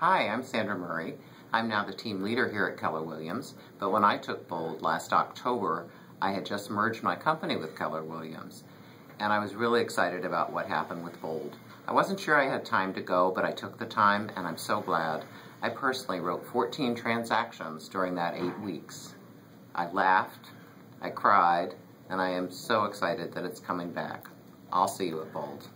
Hi, I'm Sandra Murray. I'm now the team leader here at Keller Williams, but when I took Bold last October, I had just merged my company with Keller Williams, and I was really excited about what happened with Bold. I wasn't sure I had time to go, but I took the time, and I'm so glad. I personally wrote 14 transactions during that eight weeks. I laughed, I cried, and I am so excited that it's coming back. I'll see you at Bold.